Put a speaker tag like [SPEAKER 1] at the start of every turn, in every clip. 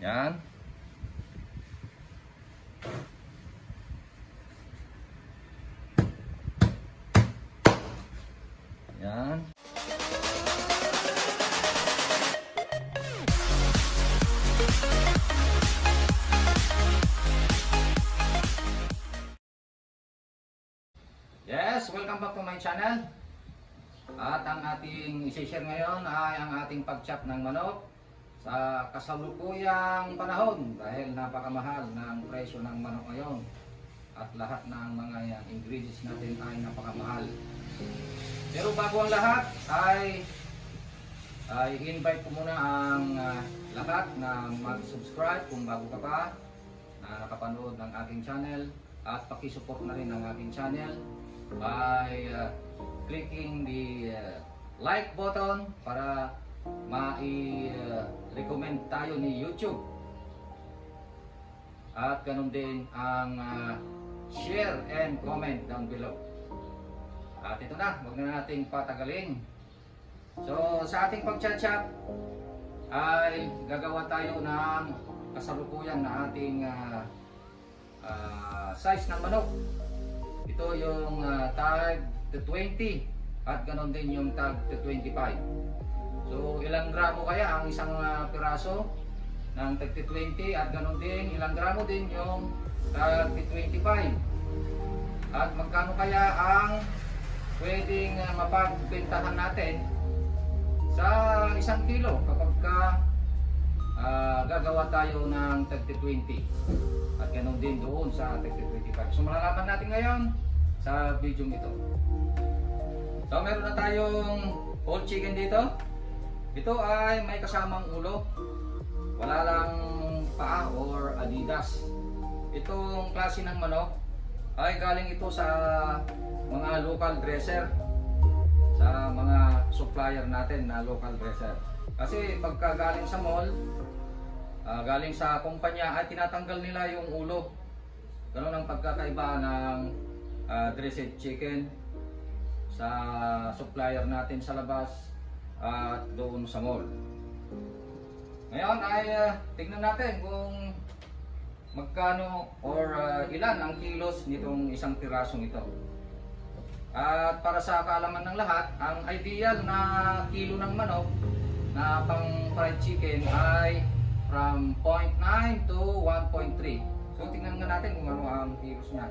[SPEAKER 1] Yan. Yan. Yes, welcome back to my channel. At ang ating isi-share ngayon ay ang ating pag-chop ng manok sa kasalukuyang panahon dahil napakamahal ng presyo ng manok ngayon at lahat ng mga ingredients natin ay napakamahal. Pero bago ang lahat ay ay invite ko muna ang ah, lahat na mag-subscribe kung bago ka pa na nakapanood ng aking channel at pakisupport na rin ang aking channel by uh, clicking the uh, like button para mai-recommend tayo ni YouTube. At ganun din ang uh, share and comment down below. At ito na, huwag na nating patagalin. So sa ating pag-chat-chat ay gagawa tayo ng kasalukuyan na ating uh, uh, size ng manok. Ito yung uh, tag to 20 at ganon din yung tag to 25. So ilang gramo kaya ang isang uh, piraso ng tag to 20 at ganon din ilang gramo din yung tag to 25. At magkano kaya ang pwedeng uh, mapagbentahan natin sa isang kilo kapag ka uh, gagawa tayo ng tag to 20 at ganon din doon sa tag to 25. So malalaman natin ngayon sa video ito. So meron na tayong whole chicken dito. Ito ay may kasamang ulo. Wala lang paa or adidas. Itong klase ng manok ay galing ito sa mga local dresser. Sa mga supplier natin na local dresser. Kasi pagka galing sa mall, ah, galing sa kumpanya ay tinatanggal nila yung ulo. Ganun ang pagkakaiba ng uh, dressed chicken sa supplier natin sa labas at doon sa mall. Ngayon ay uh, tignan natin kung magkano or uh, ilan ang kilos nitong isang pirasong ito. At para sa kaalaman ng lahat, ang ideal na kilo ng manok na pang fried chicken ay from 0.9 to 1.3. So tingnan nga natin kung ano ang kilos niya.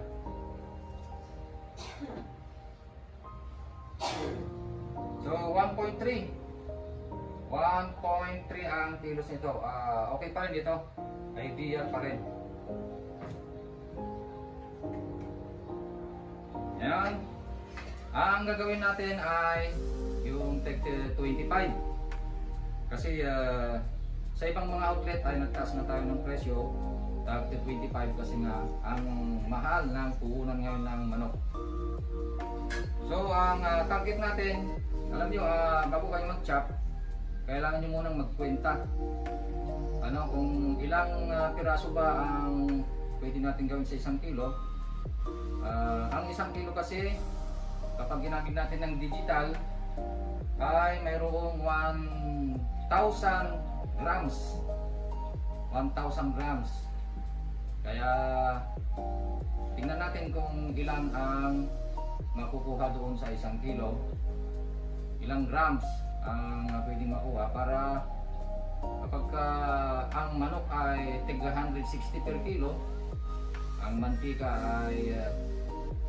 [SPEAKER 1] So 1.3 1.3 ang kilos nito. Ah, okay pa rin dito. Ideal pa rin. Yan. Ang gagawin natin ay yung tag 25. Kasi ah, sa ibang mga outlet ay nagtaas na tayo ng presyo tag 25 kasi nga ang mahal ng puhunan ngayon ng manok. So ang uh, target natin, alam niyo uh, bago kayo mag-chop, kailangan niyo munang magkwenta. Ano kung ilang uh, piraso ba ang pwede natin gawin sa isang kilo? Uh, ang isang kilo kasi kapag ginamit natin ng digital ay mayroong 1,000 grams 1,000 grams kaya tingnan natin kung ilan ang makukuha doon sa isang kilo ilang grams ang pwedeng makuha para kapag ka, ang manok ay tigla 160 per kilo ang mantika ay uh,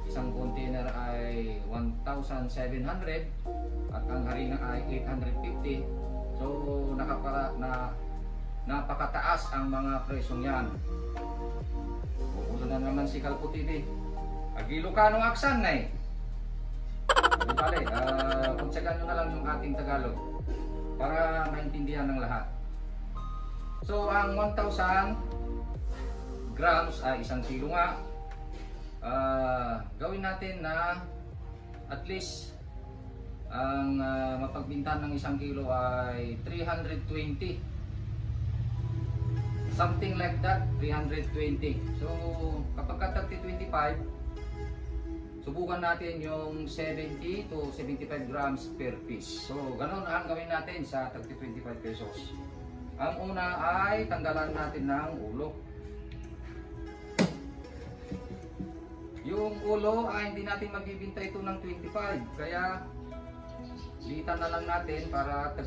[SPEAKER 1] isang container ay 1,700 at ang harina ay 850 so nakapara, na napakataas ang mga presyong yan. Uulo na naman si Kalpo TV Agilo ka nung aksan na eh Bale, uh, pagtsagaan nyo na lang yung ating Tagalog para maintindihan ng lahat. So, ang 1,000 grams ay isang kilo nga. Uh, gawin natin na at least ang uh, mapagbintan ng isang kilo ay 320 something like that 320 so kapag ka 30-25 subukan natin yung 70 to 75 grams per piece. So, ganun ang gawin natin sa 30-25 pesos. Ang una ay tanggalan natin ng ulo. Yung ulo ay hindi natin magbibinta ito ng 25. Kaya litan na lang natin para tag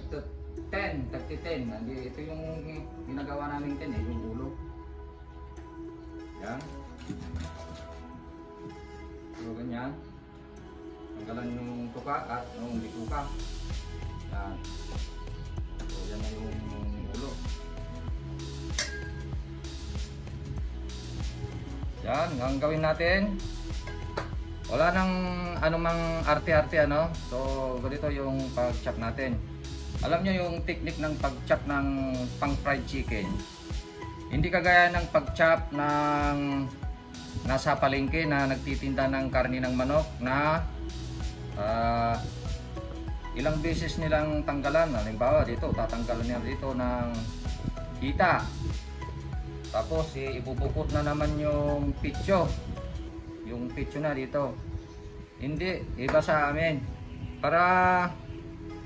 [SPEAKER 1] 10, tag 10. Hindi, ito yung ginagawa namin 10 eh, yung ulo. Yan. So ganyan. Tanggalan yung tuka at yung bituka. Yan. So yan na yung ulo. Yan, ang gawin natin. Wala nang anumang arte-arte ano. So ganito yung pag-chop natin. Alam niyo yung technique ng pag-chop ng pang fried chicken. Hindi kagaya ng pag-chop ng nasa palengke na nagtitinda ng karni ng manok na ah, ilang beses nilang tanggalan. Halimbawa dito, tatanggalan niya dito ng hita. Tapos eh, ibubukot na naman yung pitcho. Yung pitcho na dito. Hindi, iba sa amin. Para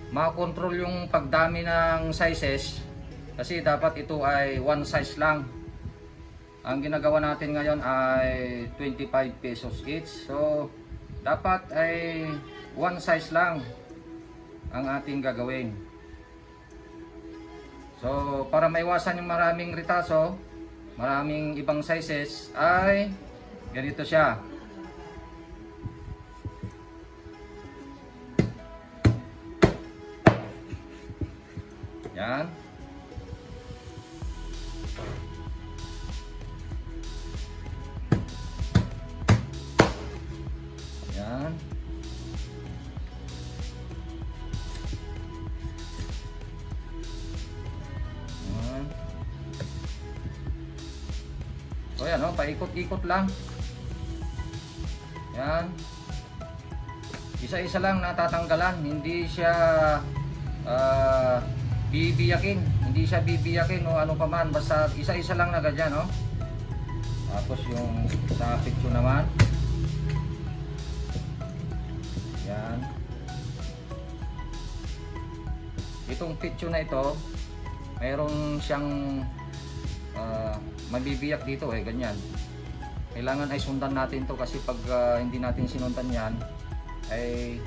[SPEAKER 1] makontrol yung pagdami ng sizes kasi dapat ito ay one size lang. Ang ginagawa natin ngayon ay 25 pesos each. So, dapat ay one size lang ang ating gagawin. So, para maiwasan yung maraming ritaso, maraming ibang sizes, ay ganito siya. Yan. So yan, oh, paikot-ikot lang. Yan. Isa-isa lang natatanggalan, hindi siya ah, bibiyakin, hindi siya bibiyakin o ano pa man, basta isa-isa lang na ganyan, no? Tapos yung sa picture naman. Yan. Itong picture na ito, mayroon siyang mabibiyak dito eh, ganyan. Kailangan ay sundan natin to kasi pag ah, hindi natin sinundan yan, ay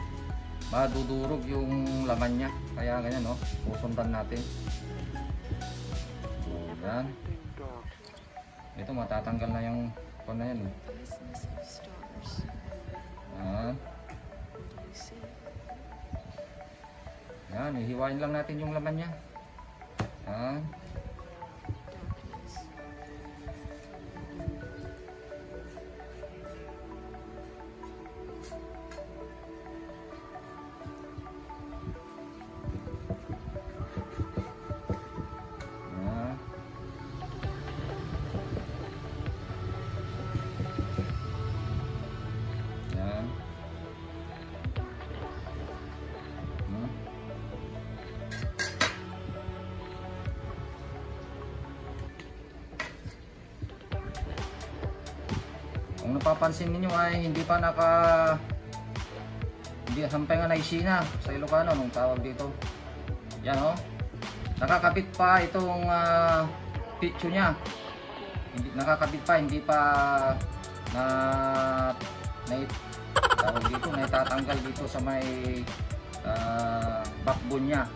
[SPEAKER 1] madudurog yung laman niya. Kaya ganyan, no? Susundan natin. Yan. Ito matatanggal na yung kung na yan. eh. Yan. Yan, ihiwain lang natin yung laman niya. Yan. Kung napapansin ninyo ay hindi pa naka hindi hampay nga naisina sa Ilocano nung tawag dito. Yan oh. Nakakabit pa itong uh, picture niya. Hindi nakakabit pa, hindi pa na na tawag dito, na itatanggal dito sa may ah, backbone niya.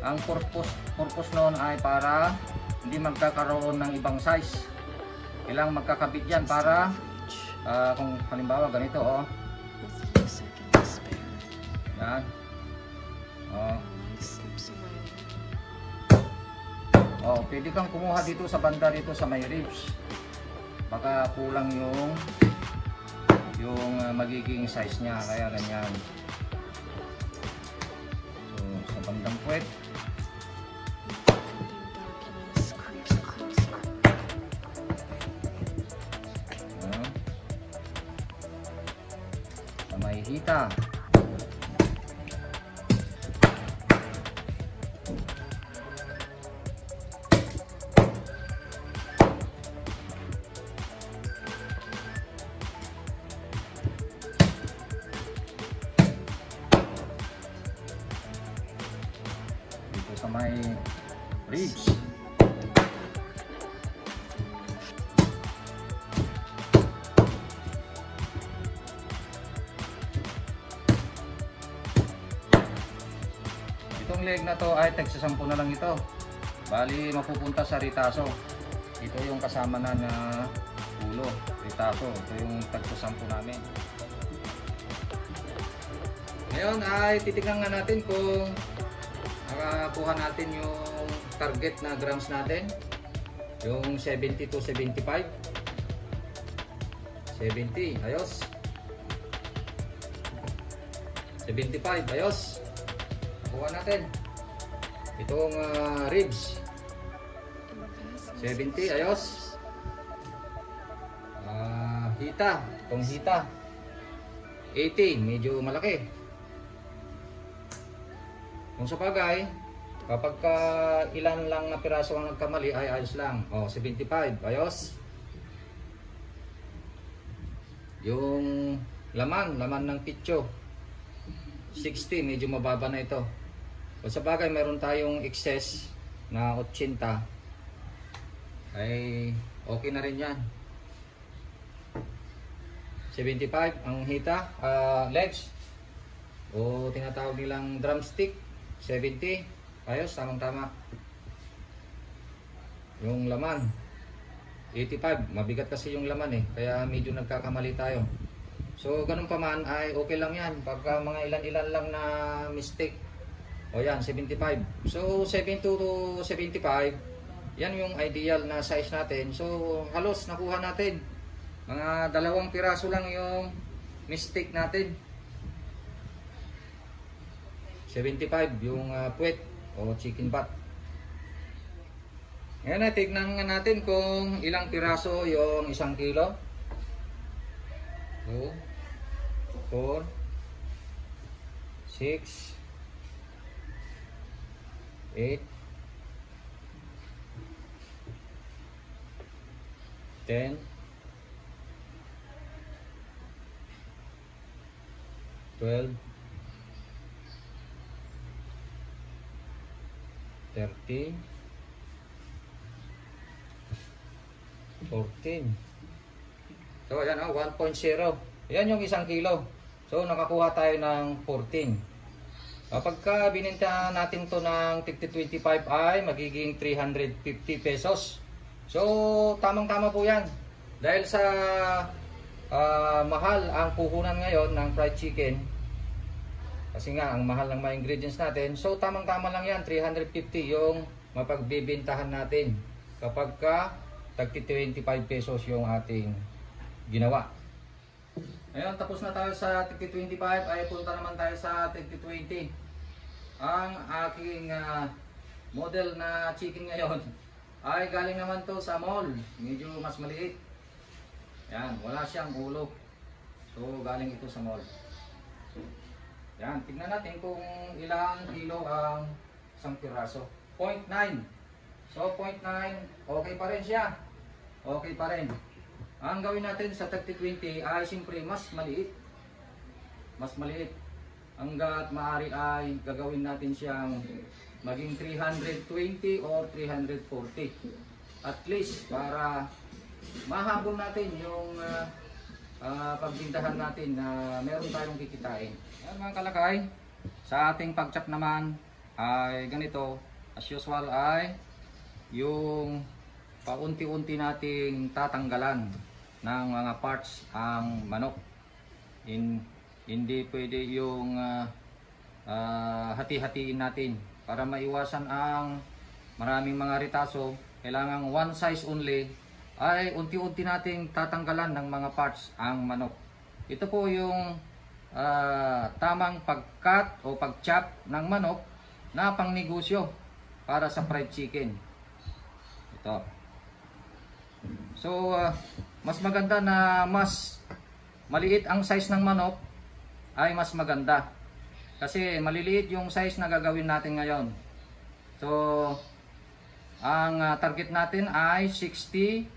[SPEAKER 1] Ang purpose purpose noon ay para hindi magkakaroon ng ibang size. Kailangan magkakabit yan para Ah, kung halimbawa ganito oh. Yan. Oh. Oh, pwede kang kumuha dito sa banda dito sa may ribs. Baka kulang yung yung uh, magiging size niya kaya ganyan. So, sa bandang puwet, may na to ay tagsasampu na lang ito. Bali, mapupunta sa ritaso. Ito yung kasama na na ulo, ritaso. Ito yung tagsasampu namin. Ngayon ay titignan nga natin kung nakakuha natin yung target na grams natin. Yung 70 to 75. 70, ayos. 75, ayos. Kuha natin. Itong ah, ribs,
[SPEAKER 2] Invest
[SPEAKER 1] 70, ayos. Ah, hita, itong hita. 80, medyo malaki. Kung sa bagay, kapag ka ilan lang na piraso ang nagkamali ay ayos lang. Oh, 75, ayos. Yung laman, laman ng pitcho. 60, medyo mababa na ito. Kung sa bagay, meron tayong excess na 80 ay okay na rin yan. 75 ang hita, ah, legs. O tinatawag nilang drumstick. 70 ayos, tamang tama yung laman. 85, mabigat kasi yung laman eh kaya medyo nagkakamali tayo. So ganun pa man ay okay lang yan. Pagka mga ilan-ilan lang na mistake o yan, 75 so 72 to 75 yan yung ideal na size natin. So halos nakuha natin. Mga dalawang piraso lang yung mistake natin. 75 yung uh, puwet o chicken butt. Ngayon na tignan nga natin kung ilang piraso yung isang kilo. 2 4 6 8 10 12 13 14 So yan oh, 1.0 Yan yung isang kilo. So nakakuha tayo ng 14 Kapag ka bininta natin to ng 50-25 ay magiging 350 pesos. So tamang tama po yan. Dahil sa ah, mahal ang puhunan ngayon ng fried chicken kasi nga ang mahal ng mga ingredients natin so tamang tama lang yan 350 yung mapagbibintahan natin kapag ka tagti 25 pesos yung ating ginawa ngayon tapos na tayo sa tagti 25 ay punta naman tayo sa tagti 20 ang aking ah, model na chicken ngayon ay galing naman to sa mall medyo mas maliit yan, wala siyang ulo. So, galing ito sa mall. Yan, tignan natin kung ilang kilo ang isang piraso. 0.9. So, 0.9, okay pa rin siya. Okay pa rin. Ang gawin natin sa 30-20 ay siyempre mas maliit. Mas maliit. Hanggat maaari ay gagawin natin siyang maging 320 or 340. At least para mahabol natin yung uh, uh, pagbintahan natin na meron tayong kikitain. Yan mga kalakay, sa ating pagchap naman ay ganito, as usual ay yung paunti-unti nating tatanggalan ng mga parts ang manok. In, hindi pwede yung uh, uh, hati-hatiin natin para maiwasan ang maraming mga ritaso. Kailangan one size only ay unti-unti nating tatanggalan ng mga parts ang manok. Ito po yung ah, tamang pag-cut o pag-chop ng manok na pangnegosyo para sa fried chicken. Ito. So, ah, mas maganda na mas maliit ang size ng manok ay mas maganda. Kasi maliliit yung size na gagawin natin ngayon. So, ang ah, target natin ay 60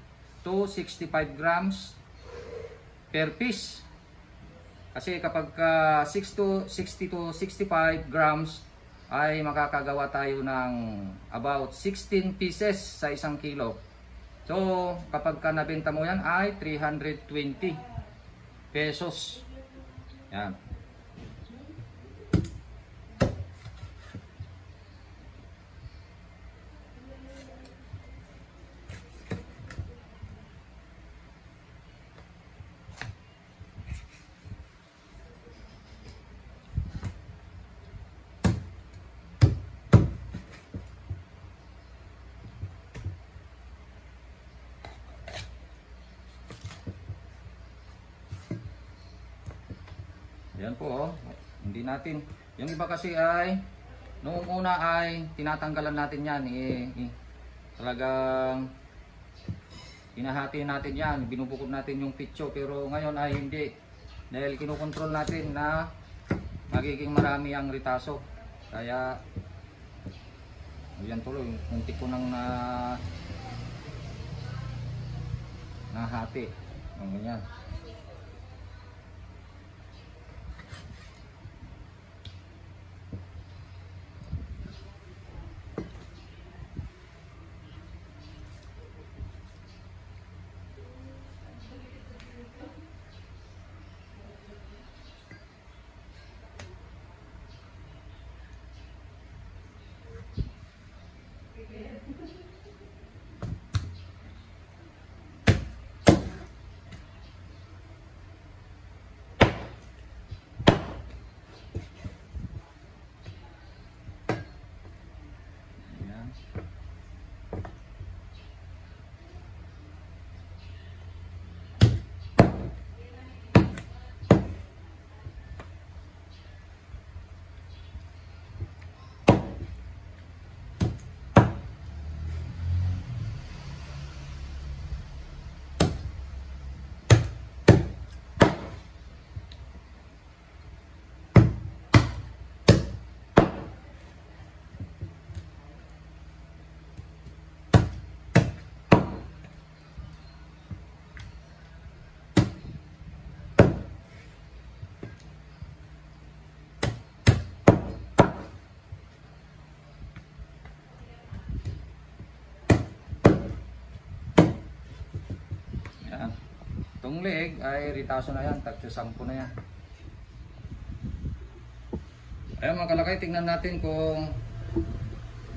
[SPEAKER 1] to 65 grams per piece. Kasi kapag ka 6 to 60 to 65 grams ay makakagawa tayo ng about 16 pieces sa isang kilo. So, kapag ka nabenta mo yan ay 320 pesos. Yan. Ayan po, oh. hindi natin. Yung iba kasi ay, noong una ay tinatanggalan natin yan. Eh, eh, talagang hinahati natin yan, binubukod natin yung pitso. Pero ngayon ay hindi. Dahil kinukontrol natin na magiging marami ang ritaso. Kaya, yan tuloy, muntik ko nang na nahati. Ang ganyan. Ayan. Yan. Itong leg ay ritaso na yan, 10 na yan. Ayan mga kalakay, tingnan natin kung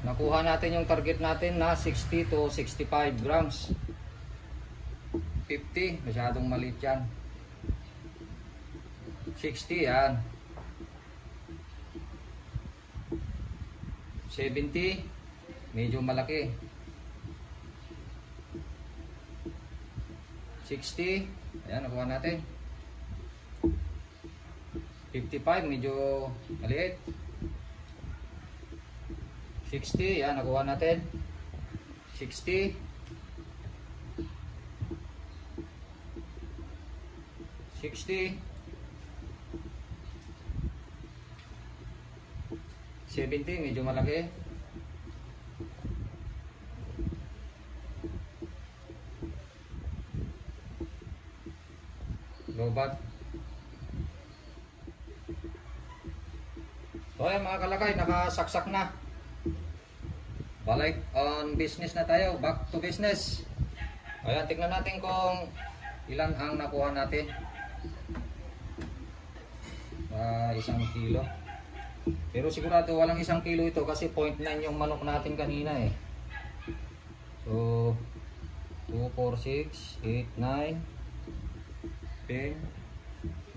[SPEAKER 1] nakuha natin yung target natin na 60 to 65 grams. 50, masyadong maliit yan. 60 yan. 70, medyo malaki. 60, ayan, nakuha natin. 55, medyo maliit. 60, ayan, nakuha natin. 60. 60. 70, medyo malaki. Lobat. So ayan mga nakasaksak na. Balik on business na tayo, back to business. Ayan, tingnan natin kung ilan ang nakuha natin. Ah, isang kilo. Pero sigurado walang isang kilo ito kasi 0.9 yung manok natin kanina eh. So, 2, 4, 6, 8, 9, 10,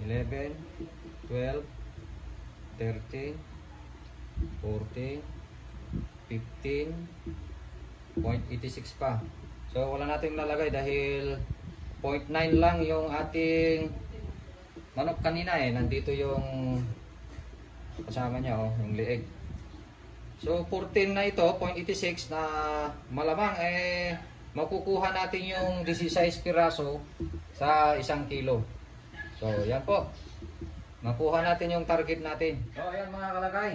[SPEAKER 1] 11, 12, 13, 14, 15, 0.86 pa. So wala nating lalagay dahil 0.9 lang yung ating manok kanina eh. Nandito yung kasama niya oh, yung leeg. So 14 na ito, 0.86 na malamang eh makukuha natin yung 16 piraso sa isang kilo. So yan po. Makuha natin yung target natin. So ayan mga kalagay.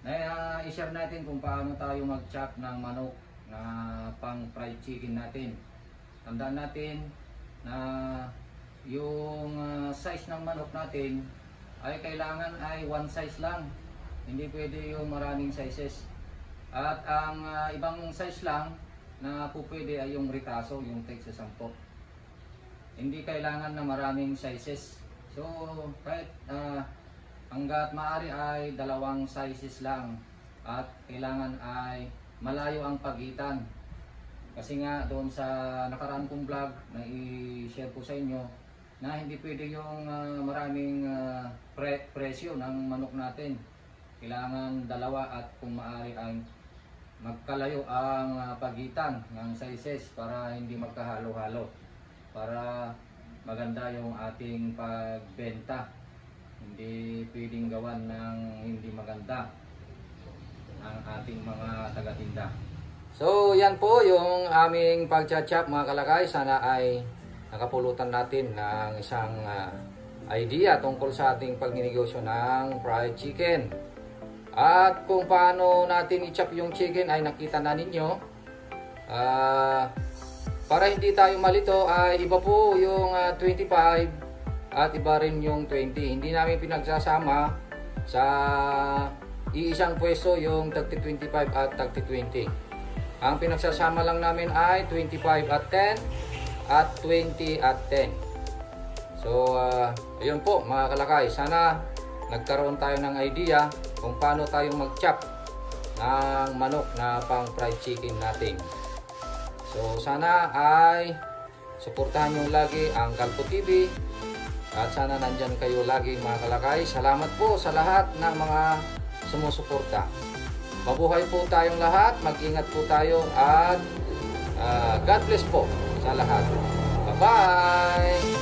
[SPEAKER 1] Na uh, i-share natin kung paano tayo mag-chop ng manok na pang fried chicken natin. Tandaan natin na yung ah, size ng manok natin ay kailangan ay one size lang. Hindi pwede yung maraming sizes. At ang ah, ibang size lang na po ay yung ritaso, yung take sa sampo. Hindi kailangan na maraming sizes. So, kahit ah, hanggat maaari ay dalawang sizes lang. At kailangan ay malayo ang pagitan. Kasi nga doon sa nakaraan kong vlog na i-share ko sa inyo na hindi pwede yung ah, maraming ah, pre- presyo ng manok natin. Kailangan dalawa at kung maaari ay magkalayo ang ah, pagitan ng sizes para hindi magkahalo-halo. Para maganda yung ating pagbenta. Hindi pwedeng gawan ng hindi maganda ang ating mga tagatinda. So, yan po yung aming pagchat-chat mga kalakay. Sana ay nakapulutan natin ng isang ah, idea tungkol sa ating pagninegosyo ng fried chicken. At kung paano natin i-chop yung chicken ay nakita na ninyo. Ah, para hindi tayo malito ay iba po yung ah, 25 at iba rin yung 20. Hindi namin pinagsasama sa iisang pwesto yung tagti 25 at tagti 20. Ang pinagsasama lang namin ay 25 at 10 at 20 at 10. So, ah, ayun po mga kalakay. Sana nagkaroon tayo ng idea kung paano tayo mag-chop ng manok na pang fried chicken natin. So, sana ay suportahan nyo lagi ang Kalpo TV at sana nandyan kayo lagi mga kalakay. Salamat po sa lahat ng mga sumusuporta. Mabuhay po tayong lahat, mag-ingat po tayo at ah, God bless po sa lahat. Bye-bye!